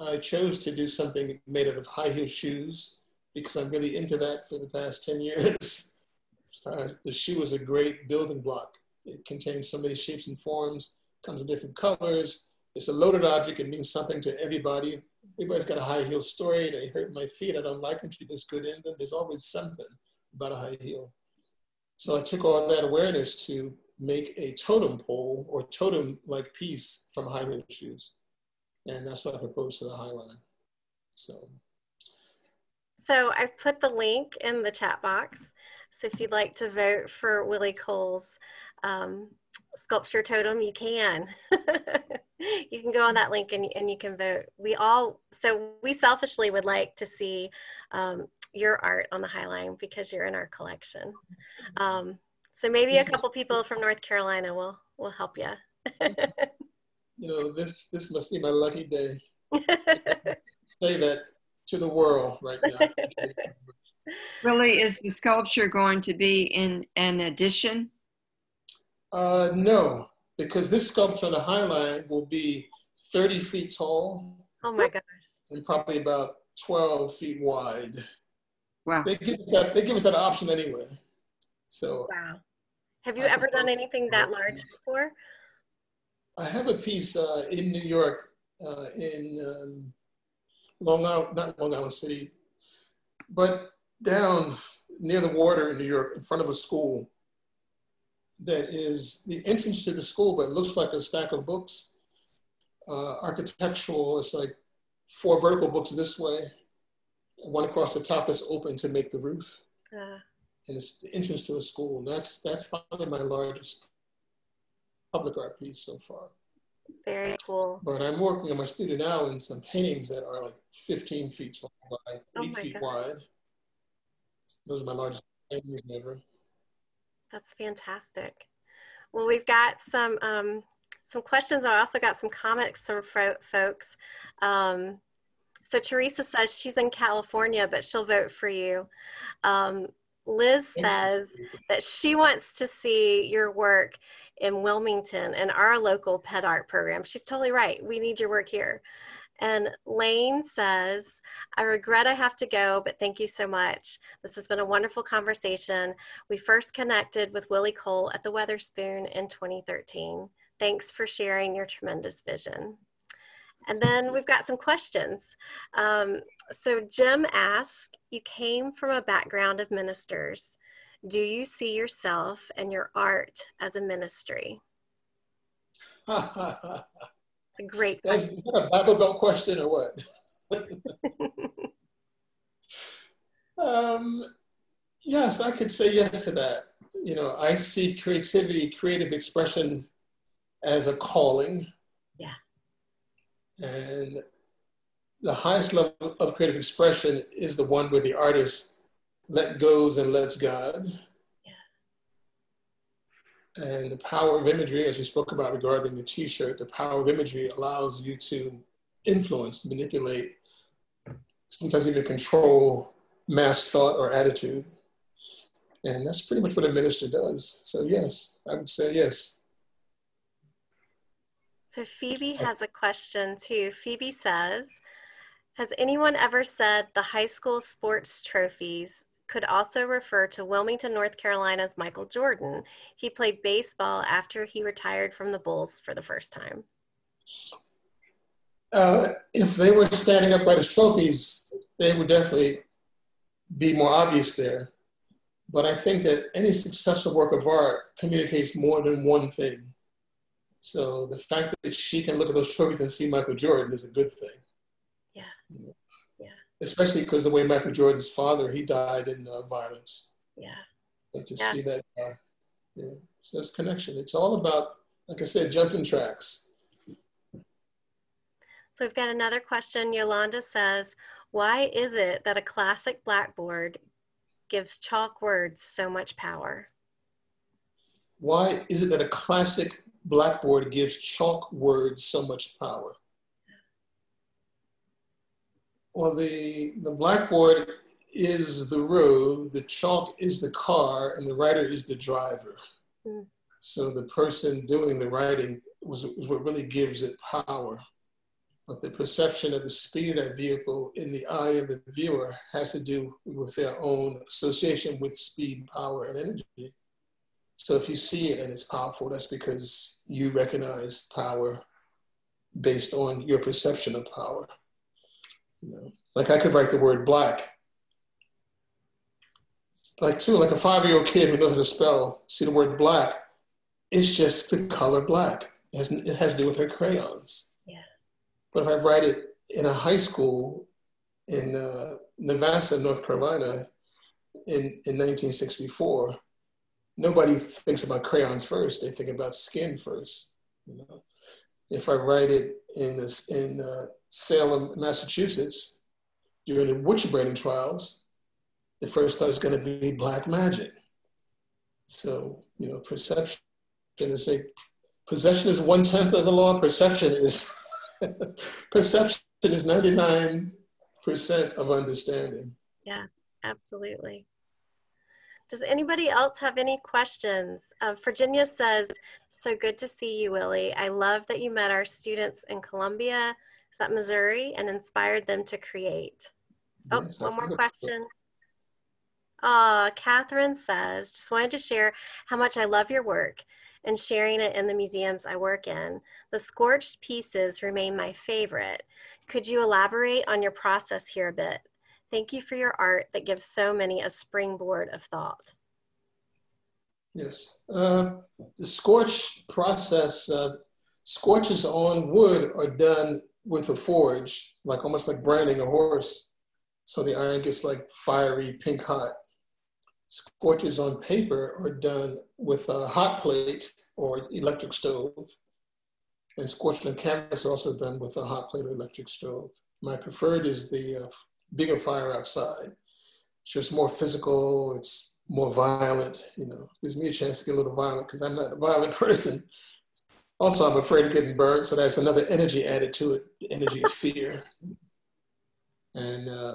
I chose to do something made out of high heel shoes because I'm really into that for the past 10 years. uh, the shoe is a great building block. It contains so many shapes and forms, comes in different colors. It's a loaded object. It means something to everybody. Everybody's got a high heel story. They hurt my feet. I don't like them. She looks good in them. There's always something about a high heel. So I took all that awareness to make a totem pole or totem like piece from high heel shoes. And that's what I proposed to the High Line. So. So I've put the link in the chat box. So if you'd like to vote for Willie Cole's um, sculpture totem, you can. you can go on that link and, and you can vote. We all, so we selfishly would like to see um, your art on the High Line because you're in our collection. Um, so maybe a couple people from North Carolina will, will help you. you know, this, this must be my lucky day. Say that to the world right now. Really, is the sculpture going to be in an addition? Uh, no, because this sculpture on the High Line will be 30 feet tall. Oh my gosh. And probably about 12 feet wide. Wow. They give us that, they give us that option anyway. So. Wow. Have you I ever done anything that large before? I have a piece uh, in New York, uh, in um, Long Island, not Long Island City, but down near the water in New York in front of a school that is the entrance to the school, but it looks like a stack of books. Uh, architectural, it's like four vertical books this way, one across the top that's open to make the roof. Uh. And it's the entrance to a school. And that's, that's probably my largest public art piece so far. Very cool. But I'm working on my studio now in some paintings that are like 15 feet tall by oh 8 feet wide. Those are my largest paintings ever. That's fantastic. Well, we've got some um, some questions. I also got some comments from folks. Um, so Teresa says she's in California, but she'll vote for you. Um, Liz says that she wants to see your work in Wilmington and our local pet art program. She's totally right. We need your work here. And Lane says, I regret I have to go, but thank you so much. This has been a wonderful conversation. We first connected with Willie Cole at the Weatherspoon in 2013. Thanks for sharing your tremendous vision. And then we've got some questions. Um, so Jim asks, you came from a background of ministers. Do you see yourself and your art as a ministry? a great question. That's a Bible Belt question or what? um, yes, I could say yes to that. You know, I see creativity, creative expression as a calling. And the highest level of creative expression is the one where the artist let goes and lets God. And the power of imagery, as we spoke about regarding the t-shirt, the power of imagery allows you to influence, manipulate, sometimes even control mass thought or attitude. And that's pretty much what a minister does. So yes, I would say yes. So Phoebe has a question too. Phoebe says, has anyone ever said the high school sports trophies could also refer to Wilmington, North Carolina's Michael Jordan. He played baseball after he retired from the Bulls for the first time. Uh, if they were standing up by the trophies, they would definitely be more obvious there. But I think that any successful work of art communicates more than one thing. So the fact that she can look at those trophies and see Michael Jordan is a good thing. Yeah Yeah. especially because the way Michael Jordan's father, he died in uh, violence. Yeah. Like to yeah. see that, uh, yeah, so this connection. It's all about, like I said, jumping tracks. So we've got another question. Yolanda says, why is it that a classic blackboard gives chalk words so much power? Why is it that a classic blackboard gives chalk words so much power? Well, the, the blackboard is the road, the chalk is the car, and the writer is the driver. Mm. So the person doing the writing was, was what really gives it power. But the perception of the speed of that vehicle in the eye of the viewer has to do with their own association with speed, power, and energy. So if you see it and it's powerful, that's because you recognize power based on your perception of power. You know, like I could write the word black. Like too, like a five-year-old kid who knows how to spell, see the word black, it's just the color black. It has, it has to do with her crayons. Yeah. But if I write it in a high school in uh, Navassa, North Carolina, in, in 1964, nobody thinks about crayons first. They think about skin first. You know? If I write it in this in uh, Salem, Massachusetts, during the witch branding trials, the first thought is going to be black magic. So you know, perception is a possession is one tenth of the law. Perception is perception is ninety nine percent of understanding. Yeah, absolutely. Does anybody else have any questions? Uh, Virginia says, so good to see you, Willie. I love that you met our students in Columbia, is that Missouri, and inspired them to create. Oh, yes, one more question. Uh, Catherine says, just wanted to share how much I love your work and sharing it in the museums I work in. The scorched pieces remain my favorite. Could you elaborate on your process here a bit? Thank you for your art that gives so many a springboard of thought. Yes, uh, the scorch process, uh, scorches on wood are done with a forge, like almost like branding a horse. So the iron gets like fiery pink hot. Scorches on paper are done with a hot plate or electric stove. And scorches on canvas are also done with a hot plate or electric stove. My preferred is the uh, bigger fire outside. It's just more physical, it's more violent, you know, gives me a chance to get a little violent because I'm not a violent person. Also, I'm afraid of getting burned, so that's another energy added to it, the energy of fear. And uh,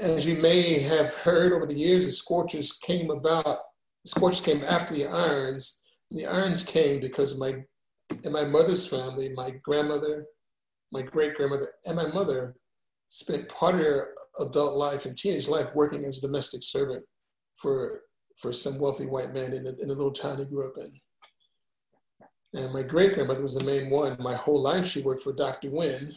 as you may have heard over the years, the scorches came about, the scorches came after the irons. The irons came because my, in my mother's family, my grandmother, my great grandmother, and my mother spent part of their adult life and teenage life working as a domestic servant for, for some wealthy white man in the, in the little town he grew up in. And my great grandmother was the main one. My whole life, she worked for Dr. Wynn.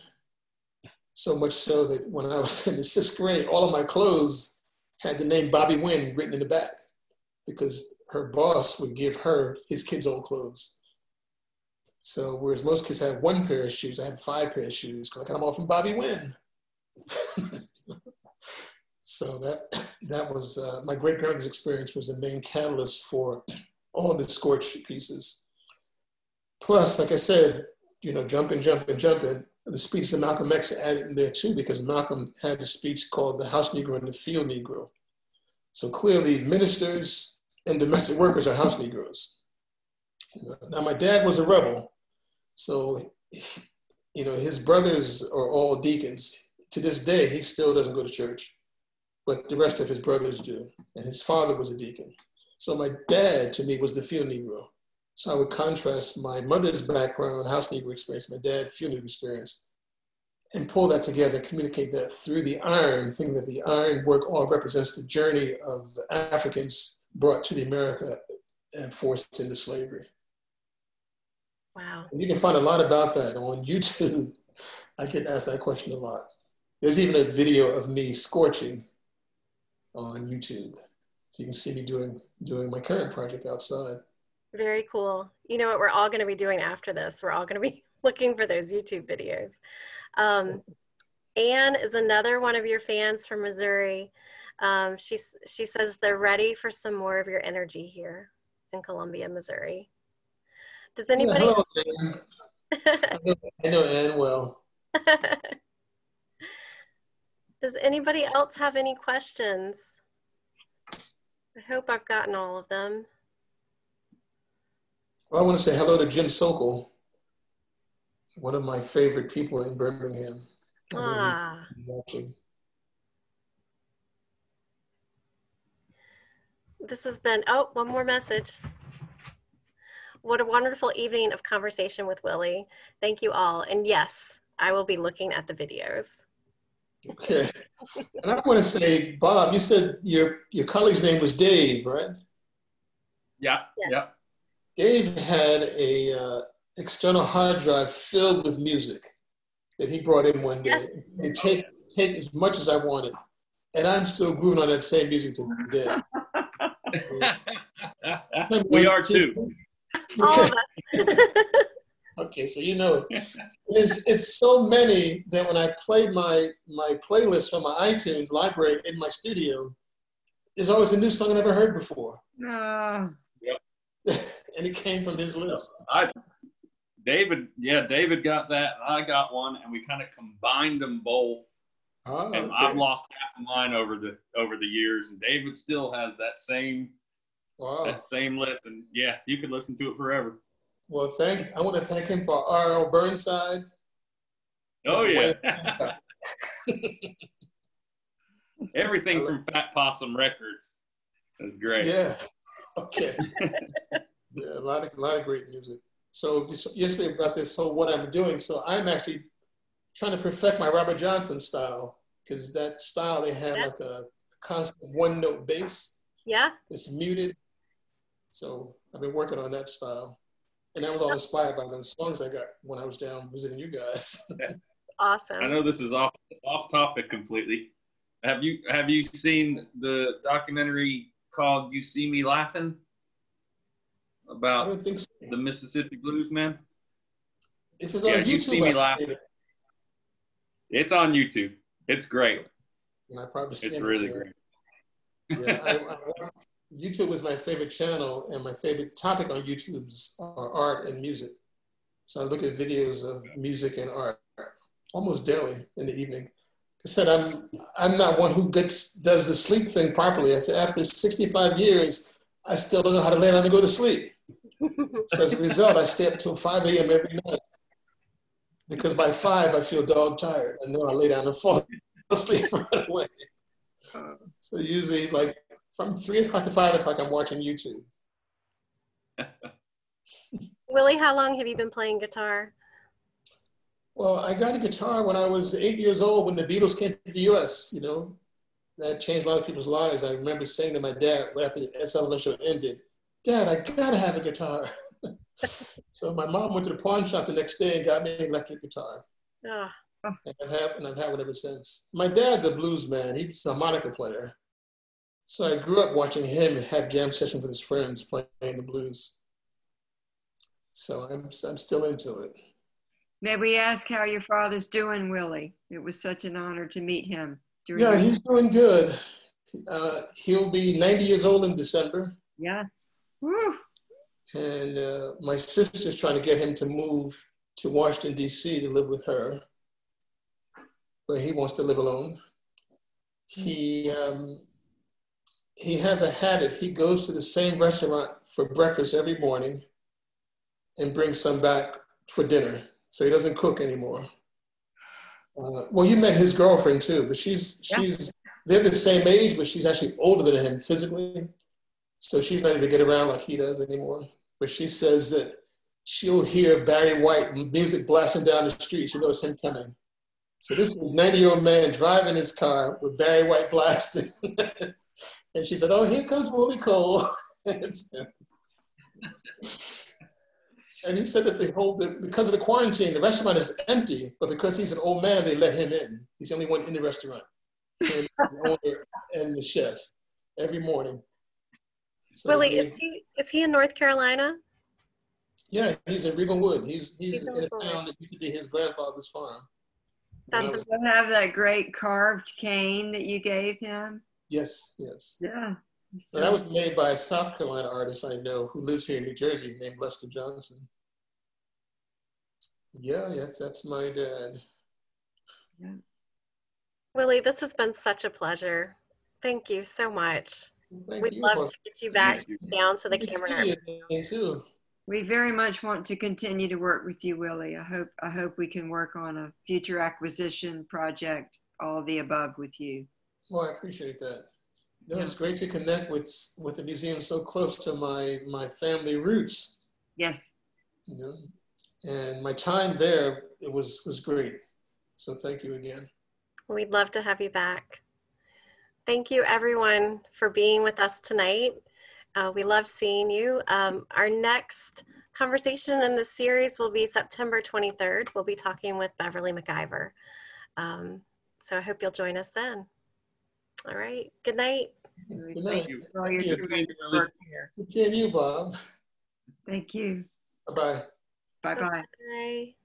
So much so that when I was in the sixth grade, all of my clothes had the name Bobby Wynn written in the back because her boss would give her his kids' old clothes. So whereas most kids had one pair of shoes, I had five pair of shoes because I got them all from Bobby Wynn. so that that was uh, my great grandmother's experience was the main catalyst for all the scorched pieces. Plus, like I said, you know, jumping, jumping, jumping. The speech that Malcolm X added in there too, because Malcolm had a speech called "The House Negro and the Field Negro." So clearly, ministers and domestic workers are house Negroes. Now, my dad was a rebel, so you know his brothers are all deacons to this day, he still doesn't go to church, but the rest of his brothers do. And his father was a deacon. So my dad, to me, was the field Negro. So I would contrast my mother's background, house Negro experience, my dad, field Negro experience, and pull that together, communicate that through the iron, thinking that the iron work all represents the journey of Africans brought to the America and forced into slavery. Wow. And you can find a lot about that on YouTube. I get asked that question a lot. There's even a video of me scorching on YouTube. So you can see me doing doing my current project outside. Very cool. You know what we're all going to be doing after this? We're all going to be looking for those YouTube videos. Um, Anne is another one of your fans from Missouri. Um, she, she says they're ready for some more of your energy here in Columbia, Missouri. Does anybody? hello. I know Anne well. Does anybody else have any questions? I hope I've gotten all of them. Well, I want to say hello to Jim Sokol, one of my favorite people in Birmingham. Ah. Watching. This has been, oh, one more message. What a wonderful evening of conversation with Willie. Thank you all. And yes, I will be looking at the videos. Okay. And I want to say, Bob, you said your your colleague's name was Dave, right? Yeah. Yeah. Dave had a uh, external hard drive filled with music that he brought in one day. Yeah. And take take as much as I wanted, and I'm still grooving on that same music today. we are too. All of us. okay, so you know, it's it's so many that when I played my my playlist from my iTunes library in my studio, there's always a new song I never heard before. Oh, and it came from his list. I, David, yeah, David got that, and I got one, and we kind of combined them both. Oh, And. I've lost half of mine over the over the years, and David still has that same Wow. that same list, and yeah, you could listen to it forever. Well, thank. I want to thank him for R.L. Burnside. Oh yeah, yeah. everything from Fat Possum Records That's great. Yeah. Okay. yeah, a lot of a lot of great music. So just yesterday about this whole what I'm doing. So I'm actually trying to perfect my Robert Johnson style because that style they have Yeah. like a constant one note bass. Yeah. It's muted. So I've been working on that style. And that was all inspired by those songs I got when I was down visiting you guys. Awesome. I know this is off off topic completely. Have you have you seen the documentary called "You See Me Laughing" I about don't think so. the Mississippi Blues man? If it's on Yeah, you YouTube, see me laughing. It's on YouTube. It's great. And I probably It's seen it, really great. yeah, I, I, YouTube is my favorite channel, and my favorite topic on YouTube is uh, art and music. So I look at videos of music and art almost daily in the evening. I said I'm I'm not one who gets does the sleep thing properly. I said after 65 years, I still don't know how to lay down and go to sleep. So as a result, I stay up till 5 a.m. every night because by five I feel dog tired, and then I lay down and fall asleep right away. So usually, like from three o'clock to five o'clock, I'm watching YouTube. Willie, how long have you been playing guitar? Well, I got a guitar when I was eight years old when the Beatles came to the U.S. You know, that changed a lot of people's lives. I remember saying to my dad right after the Ed Sullivan show ended, "Dad, I gotta have a guitar." so my mom went to the pawn shop the next day and got me an electric guitar, Oh, and I've had, and I've had one ever since. My dad's a blues man. He's a harmonica player. So I grew up watching him have jam sessions with his friends playing the blues. So I'm, I'm still into it. may we ask how your father's doing, Willie? It was such an honor to meet him. during Yeah, he's doing good. Uh, he'll be 90 years old in December, yeah. Woo. and uh, my sister's trying to get him to move to Washington, D.C. to live with her, but he wants to live alone. He um, he has a habit. He goes to the same restaurant for breakfast every morning, and brings some back for dinner. So he doesn't cook anymore. Uh, well, you met his girlfriend too, but she's she's they're the same age, but she's actually older than him physically. So she's not able to get around like he does anymore. But she says that she'll hear Barry White music blasting down the street. She knows him coming. So this 90 year old man driving his car with Barry White blasting. and she said, Oh, here comes Willie Cole. It's him. and he said that they hold the whole, because of the quarantine, the restaurant is empty, but because he's an old man, they let him in. He's the only one in the restaurant. And the owner, and the chef every morning. So Willie, they- is he is he in North Carolina? yeah, he's in Riegelwood. He's he's, He's in in a town that used to be his grandfather's farm. That's Does he have that great carved cane that you gave him? Yes, yes. Yeah. So that was made by a South Carolina artist I know who lives here in New Jersey named Lester Johnson. Yeah, yes, that's my dad. Yeah. Willie, this has been such a pleasure. Thank you so much. Thank We'd love for- to get you back you. down to the Good to Cameron. you too. We very much want to continue to work with you, Willie. I hope I hope we can work on a future acquisition project, all of the above with you. Well, I appreciate that. You know, it's great to connect with with a museum so close to my my family roots. Yes. You know, and my time there it was was great. So thank you again. We'd love to have you back. Thank you, everyone, for being with us tonight. Uh, we love seeing you. Um, our next conversation in the series will be September 23rd. We'll be talking with Beverly McIver. Um, so I hope you'll join us then. All right. Good night. Really Good Thank night. you for all your Thank you. Good seeing you, Willie. work here. Good seeing you, Bob. Thank you. Bye bye. Bye bye. Bye.